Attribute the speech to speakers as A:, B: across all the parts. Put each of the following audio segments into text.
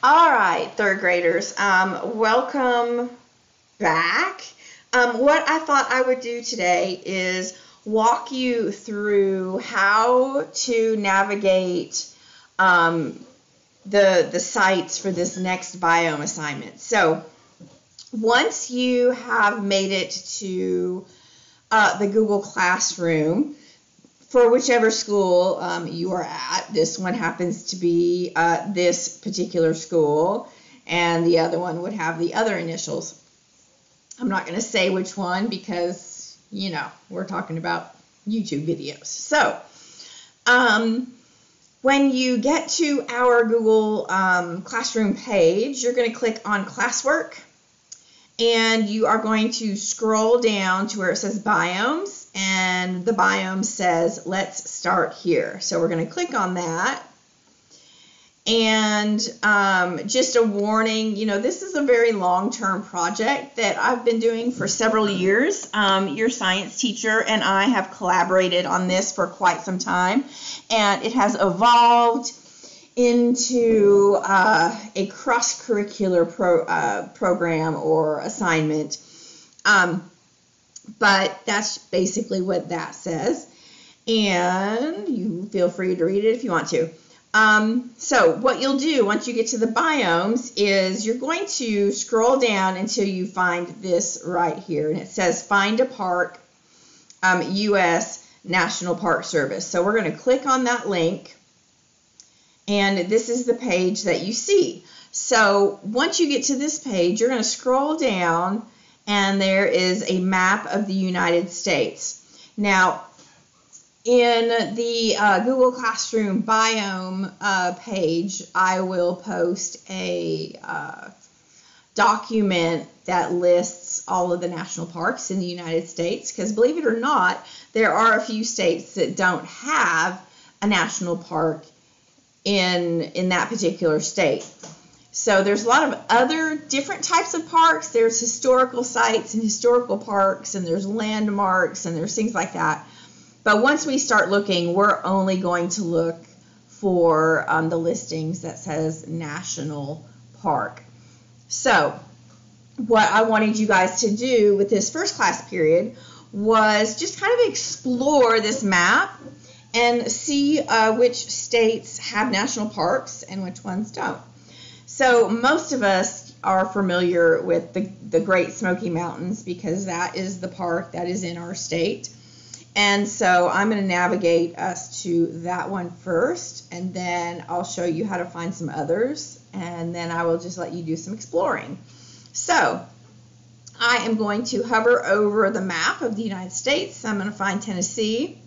A: All right, third graders, um, welcome back. Um, what I thought I would do today is walk you through how to navigate um, the, the sites for this next biome assignment. So once you have made it to uh, the Google Classroom, for whichever school um, you are at. This one happens to be uh, this particular school, and the other one would have the other initials. I'm not going to say which one because, you know, we're talking about YouTube videos. So, um, when you get to our Google um, Classroom page, you're going to click on Classwork, and you are going to scroll down to where it says Biomes and the biome says let's start here. So we're going to click on that. And um, just a warning, you know, this is a very long-term project that I've been doing for several years. Um, your science teacher and I have collaborated on this for quite some time, and it has evolved into uh, a cross-curricular pro, uh, program or assignment. Um, but that's basically what that says. And you feel free to read it if you want to. Um, so what you'll do once you get to the biomes is you're going to scroll down until you find this right here. And it says find a park, um, U.S. National Park Service. So we're going to click on that link. And this is the page that you see. So once you get to this page, you're going to scroll down and there is a map of the United States. Now, in the uh, Google Classroom biome uh, page, I will post a uh, document that lists all of the national parks in the United States because believe it or not, there are a few states that don't have a national park in in that particular state. So there's a lot of other different types of parks. There's historical sites and historical parks, and there's landmarks, and there's things like that. But once we start looking, we're only going to look for um, the listings that says national park. So what I wanted you guys to do with this first class period was just kind of explore this map and see uh, which states have national parks and which ones don't. So most of us are familiar with the, the Great Smoky Mountains because that is the park that is in our state. And so I'm going to navigate us to that one first, and then I'll show you how to find some others, and then I will just let you do some exploring. So I am going to hover over the map of the United States. I'm going to find Tennessee.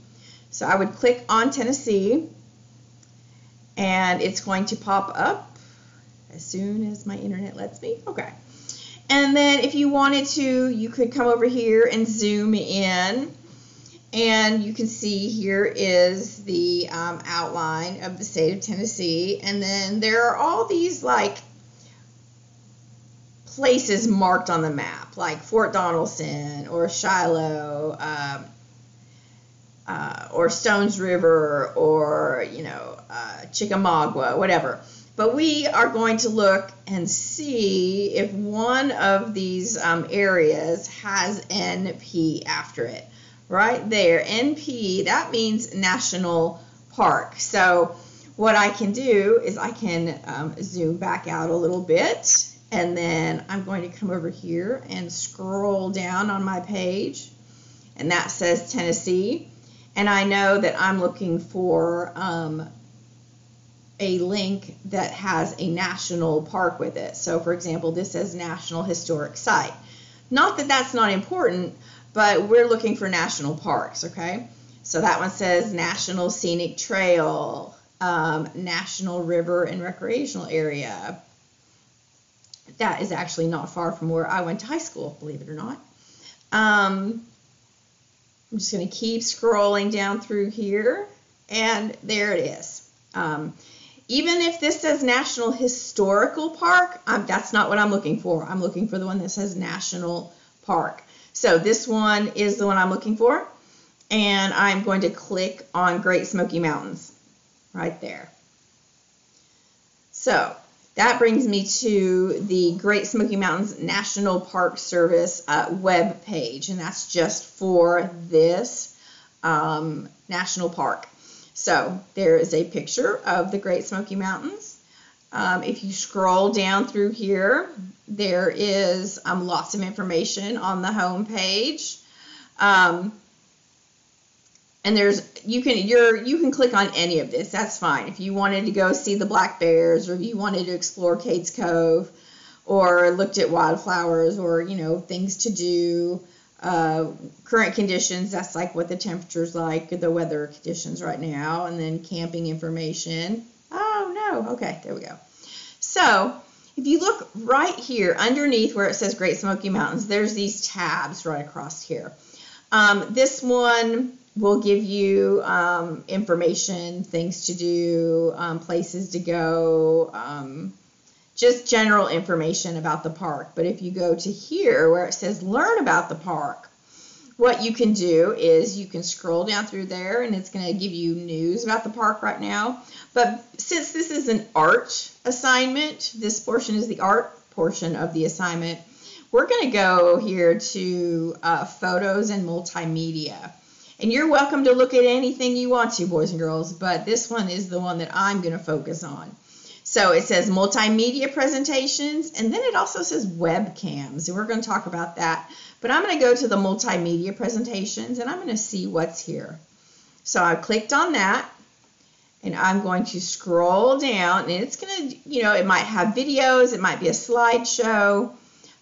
A: So I would click on Tennessee, and it's going to pop up as soon as my internet lets me. Okay. And then if you wanted to, you could come over here and zoom in. And you can see here is the um, outline of the state of Tennessee. And then there are all these like places marked on the map, like Fort Donelson or Shiloh um, uh, or Stones River or, you know, uh, Chickamauga, whatever. But we are going to look and see if one of these um, areas has NP after it. Right there, NP, that means National Park. So what I can do is I can um, zoom back out a little bit and then I'm going to come over here and scroll down on my page and that says Tennessee and I know that I'm looking for um, a link that has a national park with it. So, for example, this says National Historic Site. Not that that's not important, but we're looking for national parks, okay? So that one says National Scenic Trail, um, National River and Recreational Area. That is actually not far from where I went to high school, believe it or not. Um, I'm just going to keep scrolling down through here, and there it is. Um, even if this says National Historical Park, um, that's not what I'm looking for. I'm looking for the one that says National Park. So this one is the one I'm looking for. And I'm going to click on Great Smoky Mountains right there. So that brings me to the Great Smoky Mountains National Park Service uh, web page, and that's just for this um, national park. So there is a picture of the Great Smoky Mountains. Um, if you scroll down through here, there is um, lots of information on the home page. Um, and there's you can you're you can click on any of this. That's fine. If you wanted to go see the black bears, or you wanted to explore Cades Cove, or looked at wildflowers, or you know things to do, uh, current conditions. That's like what the temperature's like, the weather conditions right now, and then camping information. Oh no, okay, there we go. So if you look right here underneath where it says Great Smoky Mountains, there's these tabs right across here. Um, this one will give you um, information, things to do, um, places to go, um, just general information about the park. But if you go to here where it says learn about the park, what you can do is you can scroll down through there and it's going to give you news about the park right now. But since this is an art assignment, this portion is the art portion of the assignment, we're going to go here to uh, photos and multimedia. And you're welcome to look at anything you want to, boys and girls, but this one is the one that I'm going to focus on. So it says multimedia presentations, and then it also says webcams, and we're going to talk about that. But I'm going to go to the multimedia presentations, and I'm going to see what's here. So I clicked on that, and I'm going to scroll down, and it's going to, you know, it might have videos, it might be a slideshow,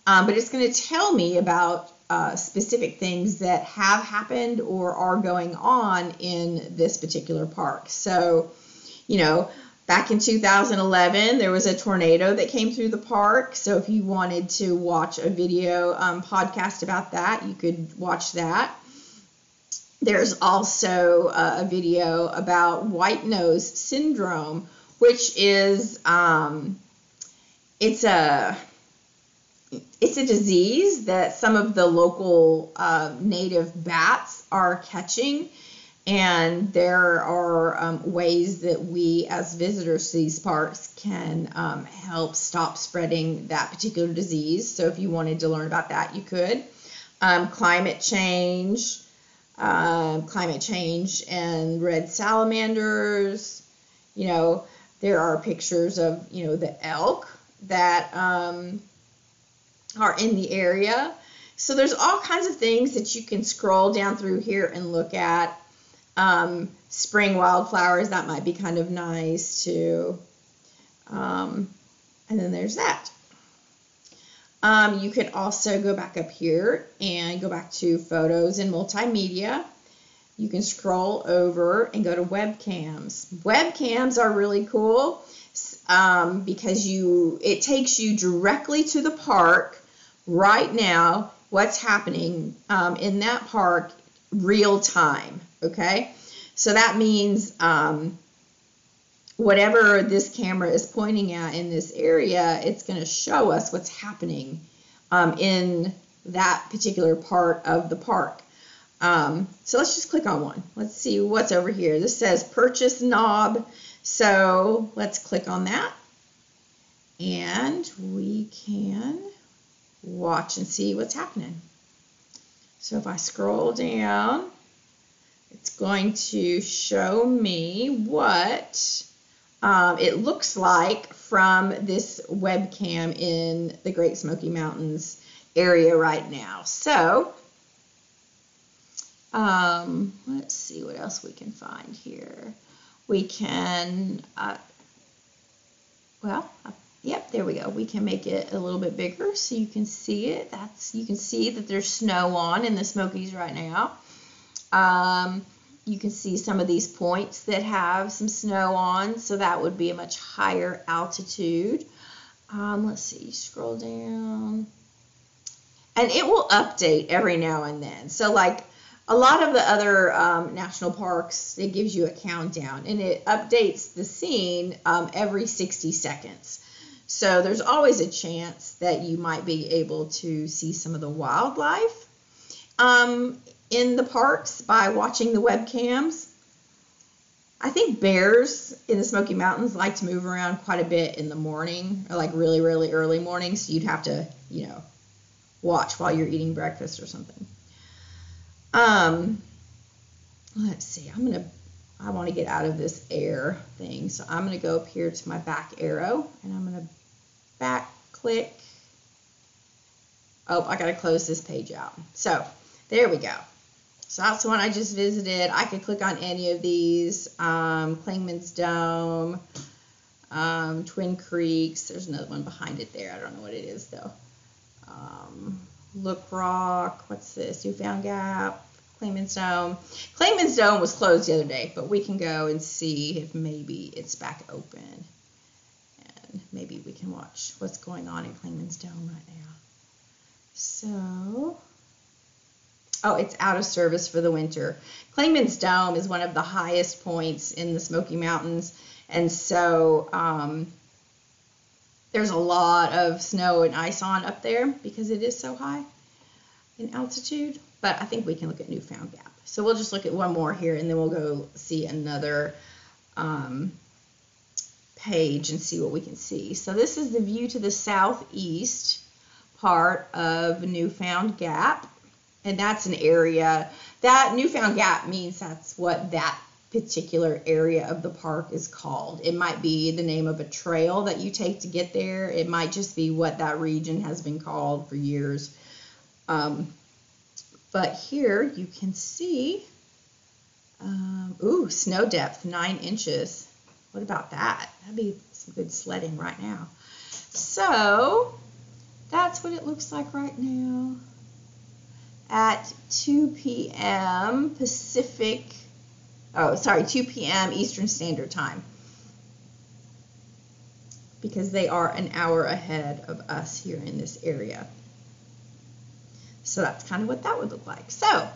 A: um, but it's going to tell me about uh, specific things that have happened or are going on in this particular park. So, you know, back in 2011, there was a tornado that came through the park. So, if you wanted to watch a video um, podcast about that, you could watch that. There's also uh, a video about white nose syndrome, which is um, it's a it's a disease that some of the local uh, native bats are catching. And there are um, ways that we, as visitors to these parks, can um, help stop spreading that particular disease. So, if you wanted to learn about that, you could. Um, climate change, uh, climate change, and red salamanders. You know, there are pictures of you know the elk that um, are in the area. So there's all kinds of things that you can scroll down through here and look at. Um, spring wildflowers, that might be kind of nice too. Um, and then there's that. Um, you could also go back up here and go back to photos and multimedia. You can scroll over and go to webcams. Webcams are really cool um, because you it takes you directly to the park right now what's happening um, in that park real time. Okay, so that means um, whatever this camera is pointing at in this area, it's going to show us what's happening um, in that particular part of the park. Um, so let's just click on one. Let's see what's over here. This says purchase knob. So let's click on that. And we can watch and see what's happening. So if I scroll down, it's going to show me what um, it looks like from this webcam in the Great Smoky Mountains area right now. So um, let's see what else we can find here. We can, uh, well, Yep, there we go. We can make it a little bit bigger so you can see it. That's You can see that there's snow on in the Smokies right now. Um, you can see some of these points that have some snow on, so that would be a much higher altitude. Um, let's see, scroll down. And it will update every now and then. So like a lot of the other um, national parks, it gives you a countdown and it updates the scene um, every 60 seconds. So there's always a chance that you might be able to see some of the wildlife um, in the parks by watching the webcams. I think bears in the Smoky Mountains like to move around quite a bit in the morning, or like really, really early morning. So you'd have to, you know, watch while you're eating breakfast or something. Um, let's see. I'm gonna. I want to get out of this air thing, so I'm gonna go up here to my back arrow, and I'm gonna back click. Oh, I gotta close this page out. So there we go. So that's the one I just visited. I could click on any of these. Um, Clingman's Dome, um, Twin Creeks. There's another one behind it there. I don't know what it is though. Um, Look Rock. What's this? Newfound Gap. Clingman's Dome. Clingman's Dome was closed the other day, but we can go and see if maybe it's back open. Maybe we can watch what's going on in Clingman's Dome right now. So Oh, it's out of service for the winter. Clingman's Dome is one of the highest points in the Smoky Mountains, and so um, there's a lot of snow and ice on up there because it is so high in altitude. But I think we can look at Newfound Gap. So we'll just look at one more here, and then we'll go see another um, page and see what we can see. So this is the view to the southeast part of Newfound Gap and that's an area that newfound gap means that's what that particular area of the park is called. It might be the name of a trail that you take to get there. It might just be what that region has been called for years. Um, but here you can see, um, ooh, snow depth, nine inches. What about that? That'd be some good sledding right now. So that's what it looks like right now at 2 p.m. Pacific, oh, sorry, 2 p.m. Eastern Standard Time because they are an hour ahead of us here in this area. So that's kind of what that would look like. So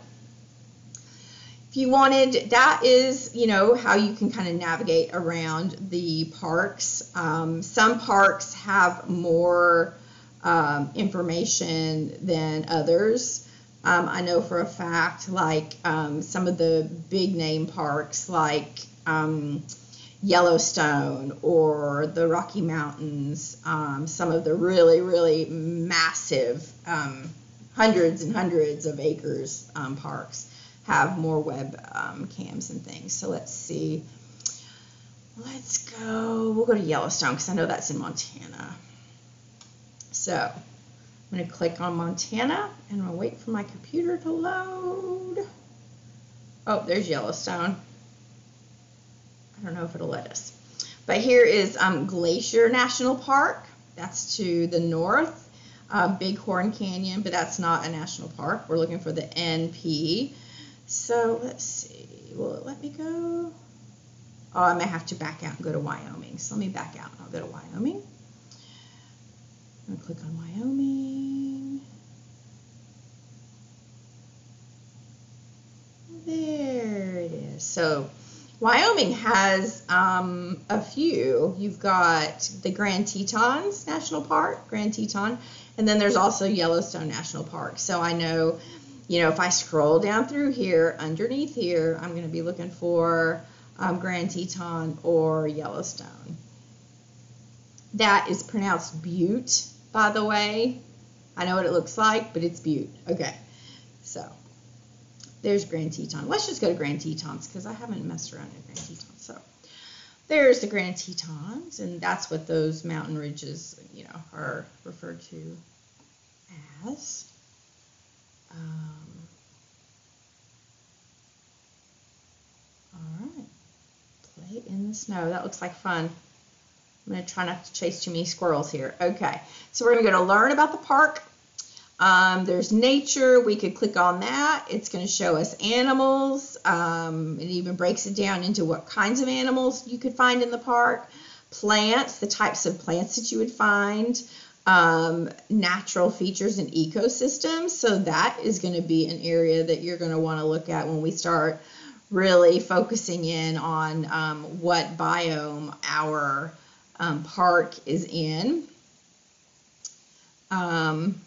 A: if you wanted, that is, you know, how you can kind of navigate around the parks. Um, some parks have more um, information than others. Um, I know for a fact, like um, some of the big name parks, like um, Yellowstone or the Rocky Mountains, um, some of the really, really massive, hundreds and hundreds of acres parks have more web cams and things. So let's see. Let's go. We'll go to Yellowstone because I know that's in Montana. So I'm going to click on Montana and I'm going to wait for my computer to load. Oh, there's Yellowstone. I don't know if it'll let us. But here is um, Glacier National Park. That's to the north. Uh, Bighorn Canyon, but that's not a national park. We're looking for the NP. So let's see. Will it let me go? Oh, I may have to back out and go to Wyoming. So let me back out and I'll go to Wyoming. I'm to click on Wyoming. There it is. So Wyoming has um, a few. You've got the Grand Tetons National Park, Grand Teton, and then there's also Yellowstone National Park. So I know, you know, if I scroll down through here, underneath here, I'm going to be looking for um, Grand Teton or Yellowstone. That is pronounced Butte by the way. I know what it looks like, but it's Butte. Okay, so there's Grand Teton. Let's just go to Grand Tetons because I haven't messed around in Grand Tetons. So there's the Grand Tetons, and that's what those mountain ridges, you know, are referred to as. Um, all right, play in the snow. That looks like fun. I'm going to try not to chase too many squirrels here. Okay, so we're going to go to learn about the park. Um, there's nature. We could click on that. It's going to show us animals. Um, it even breaks it down into what kinds of animals you could find in the park. Plants, the types of plants that you would find. Um, natural features and ecosystems. So that is going to be an area that you're going to want to look at when we start really focusing in on um, what biome our um, park is in. Um,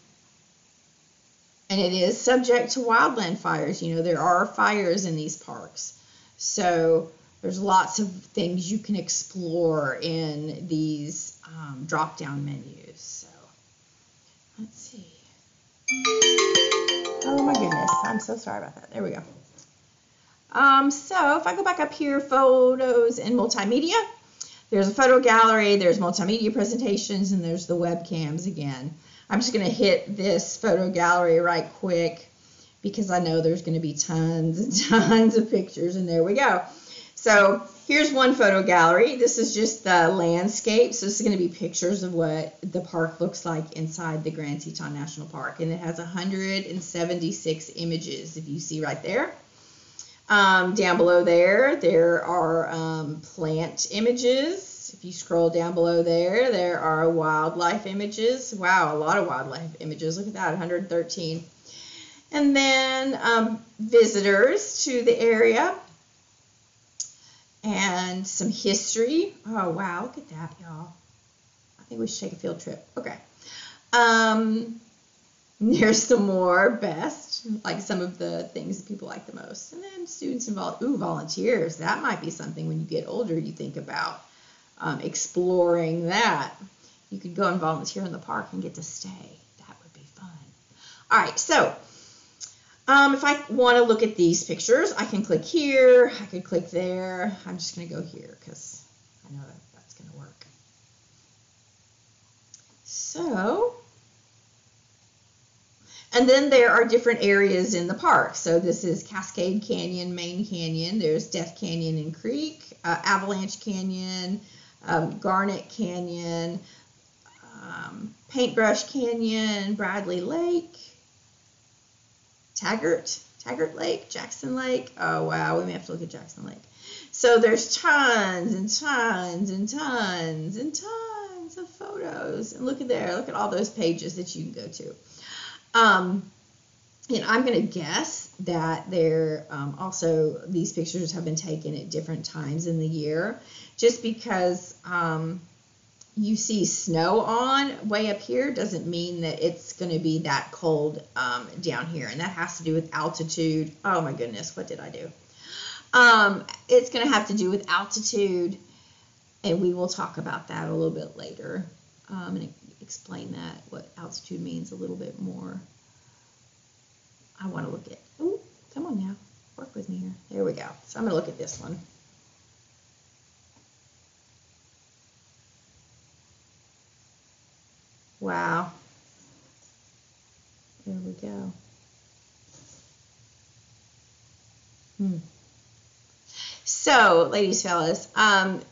A: and it is subject to wildland fires. You know, there are fires in these parks. So there's lots of things you can explore in these um, drop down menus. So let's see. Oh my goodness, I'm so sorry about that. There we go. Um, so if I go back up here, photos and multimedia, there's a photo gallery, there's multimedia presentations, and there's the webcams again. I'm just going to hit this photo gallery right quick because I know there's going to be tons and tons of pictures, and there we go. So here's one photo gallery. This is just the landscape. So this is going to be pictures of what the park looks like inside the Grand Teton National Park. And it has 176 images, if you see right there. Um, down below there, there are um, plant images. If you scroll down below there, there are wildlife images. Wow, a lot of wildlife images. Look at that, 113. And then um, visitors to the area and some history. Oh, wow, look at that, y'all. I think we should take a field trip. Okay. Um, there's some more best, like some of the things that people like the most. And then students involved. Ooh, volunteers. That might be something when you get older you think about um, exploring that. You could go and volunteer in the park and get to stay. That would be fun. All right, so um, if I want to look at these pictures, I can click here. I could click there. I'm just going to go here because I know that that's going to work. So and then there are different areas in the park. So this is Cascade Canyon, Main Canyon. There's Death Canyon and Creek, uh, Avalanche Canyon, um, Garnet Canyon, um, Paintbrush Canyon, Bradley Lake, Taggart, Taggart Lake, Jackson Lake. Oh wow, we may have to look at Jackson Lake. So there's tons and tons and tons and tons of photos. And look at there, look at all those pages that you can go to. Um, and I'm going to guess that there um, also these pictures have been taken at different times in the year, just because um, you see snow on way up here doesn't mean that it's going to be that cold um, down here, and that has to do with altitude. Oh my goodness, what did I do? Um, it's going to have to do with altitude, and we will talk about that a little bit later um, and explain that, what altitude means a little bit more. I want to look at, oh, come on now, work with me here. There we go. So I'm going to look at this one. Wow. There we go. Hmm. So, ladies, and fellas, um,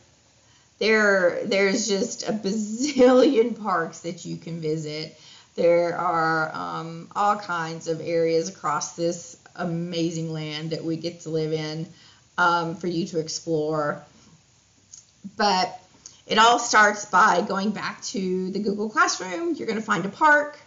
A: there there's just a bazillion parks that you can visit. There are um, all kinds of areas across this amazing land that we get to live in um, for you to explore. But it all starts by going back to the Google Classroom. You're going to find a park.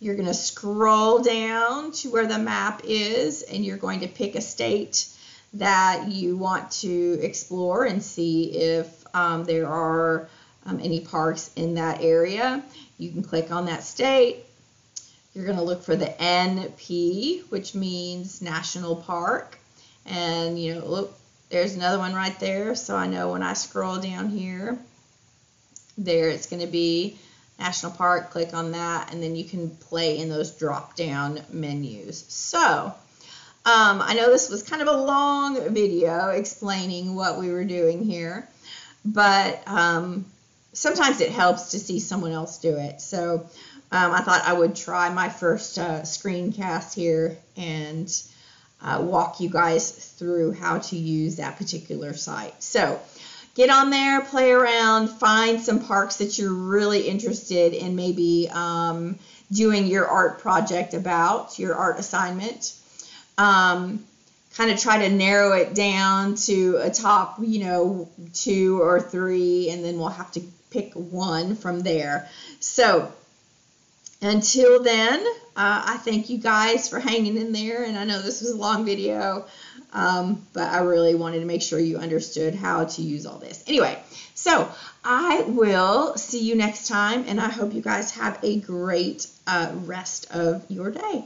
A: You're going to scroll down to where the map is, and you're going to pick a state that you want to explore and see if um, there are um, any parks in that area. You can click on that state. You're going to look for the NP, which means National Park. And, you know, look, there's another one right there. So I know when I scroll down here, there it's going to be National Park. Click on that, and then you can play in those drop down menus. So, um, I know this was kind of a long video explaining what we were doing here but um, sometimes it helps to see someone else do it. So um, I thought I would try my first uh, screencast here and uh, walk you guys through how to use that particular site. So get on there, play around, find some parks that you're really interested in maybe um, doing your art project about, your art assignment. Um, kind of try to narrow it down to a top, you know, two or three, and then we'll have to pick one from there. So until then, uh, I thank you guys for hanging in there. And I know this was a long video, um, but I really wanted to make sure you understood how to use all this. Anyway, so I will see you next time, and I hope you guys have a great uh, rest of your day.